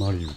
マリウド。